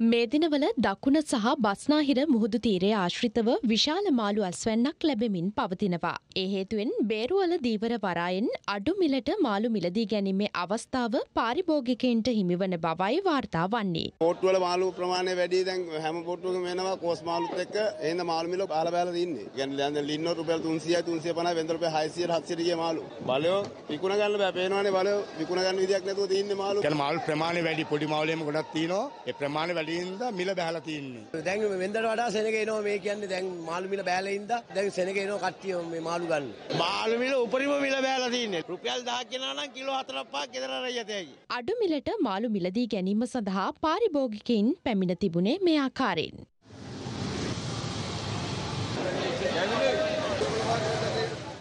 මේ දිනවල දකුණ සහ බස්නාහිර මුහුදු තීරය ආශ්‍රිතව විශාල මාළු අස්වැන්නක් ලැබෙමින් පවතිනවා. ඒ හේතුවෙන් බේරුවල දීවර වරායෙන් අඩු මිලට මාළු මිලදී ගැනීමේ අවස්ථාව පාරිභෝගිකයින්ට හිමිවන බවයි වාර්තා වන්නේ. පොට්ටුවල මාළු ප්‍රමාණය වැඩි දැන් හැම පොට්ටුවකම වෙනවා කෝස් මාළුත් එක්ක එහෙනම් මාළු මිල බාල බාල තින්නේ. කියන්නේ දැන් ලින්නෝ රුපියල් 300යි 350 වෙනද රුපියල් 600 700 ගිය මාළු. බලයෝ විකුණ ගන්න බෑ පේනවනේ බලයෝ විකුණ ගන්න විදියක් නැතුව තින්නේ මාළු. කියන්නේ මාළු ප්‍රමාණය වැඩි පොඩි මාළුවේම ගොඩක් තියෙනවා. ඒ ප්‍රමාණය වැඩි හින්දා මිල බහලා තියෙන්නේ. දැන් වෙන්දට වඩා සෙනග එනවා මේ කියන්නේ දැන් මාළු මිල බෑලා ඉඳලා දැන් සෙනග එනවා කට්ටිය මේ මාළු ගන්න. මාළු මිල උපරිම මිල බෑලා තින්නේ. රුපියල් 10ක් ගෙනා නම් කිලෝ 4ක් 5ක් ගෙදර රයතයි. අඩු මිලට මාළු මිලදී ගැනීම සඳහා පාරිභෝගිකයින් පැමිණ තිබුණේ මේ ආකාරයෙන්.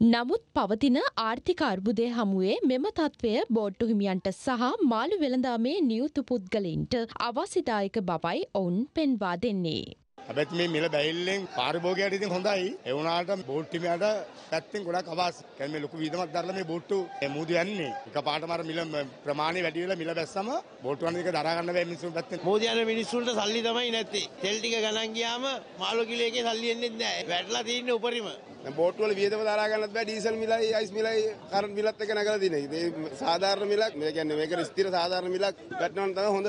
නමුත් පවතින ආර්ථික අර්බුදය හමුවේ මෙම තත්ත්වය බෝට්ටු හිමියන්ට සහ මාළු වෙළඳාමේ නියුතු පුද්ගලින්ට අවසිදායක බවයි ඔවුන් පෙන්වා දෙන්නේ. හැබැයි මේ මිල බැහිල්ලෙන් පාරිභෝගිකයට ඉතින් හොඳයි. ඒ වුණාට බෝට් හිමියාට පැත්තෙන් ගොඩක් අවාසි. කියන්නේ මේ ලොකු වියදමක් දරලා මේ බෝට්ටු මුහුදු යන්නේ. එකපාරටම අර මිල ප්‍රමාණය වැඩි වෙලා මිල බැස්සම බෝට්ටු යන එක දරා ගන්න බැහැ මිනිස්සුන් පැත්තෙන්. මෝදි යන මිනිස්සුන්ට සල්ලි තමයි නැත්තේ. තෙල් ටික ගණන් ගියාම මාළු කිලෝ එකේ සල්ලි එන්නේ නැහැ. වැටලා තියෙන්නේ උපරිම. දැන් බෝට්ටුවල වියදම දරා ගන්නත් බෑ ඩීසල් මිලයි අයිස් මිලයි කරන්ට් මිලත් එක නැගලා තියෙන. ඒ සාධාරණ මිලක් මේ කියන්නේ මේක ස්ථිර සාධාරණ මිලක් වැටෙනවා තමයි හොඳ.